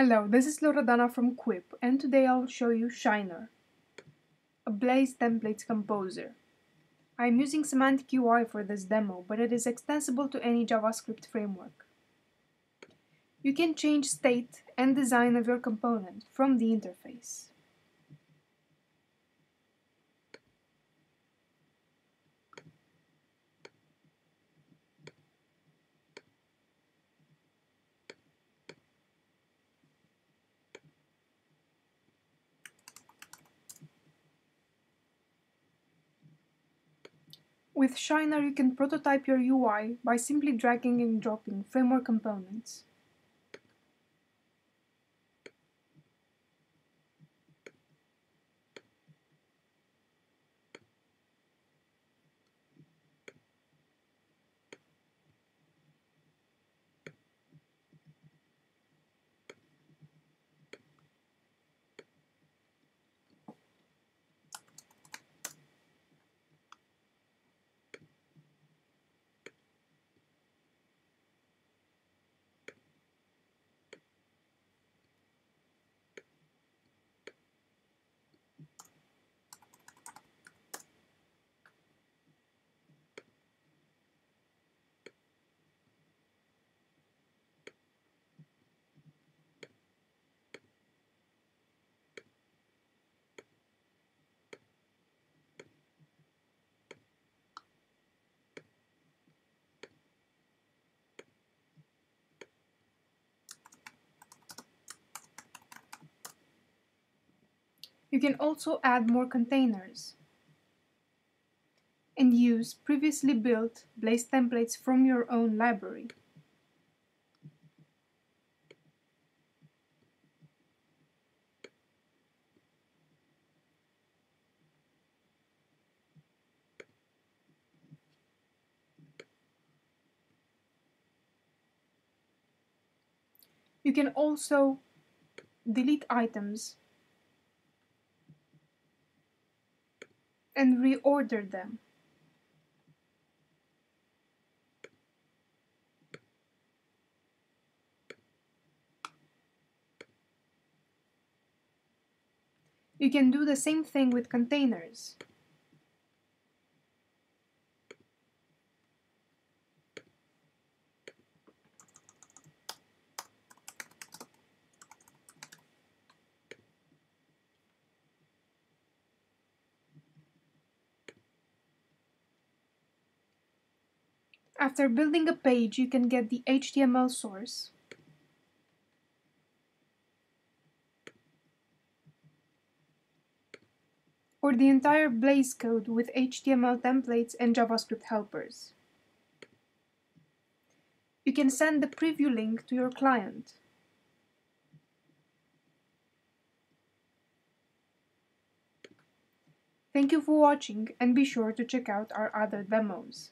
Hello, this is Loredana from Kuip, and today I'll show you Shiner, a Blaze Templates composer. I'm using Semantic UI for this demo, but it is extensible to any JavaScript framework. You can change state and design of your component from the interface. With Shiner you can prototype your UI by simply dragging and dropping framework components. You can also add more containers and use previously built Blaze templates from your own library. You can also delete items and reorder them. You can do the same thing with containers. After building a page, you can get the HTML source. Or the entire Blaze code with HTML templates and JavaScript helpers. You can send the preview link to your client. Thank you for watching and be sure to check out our other demos.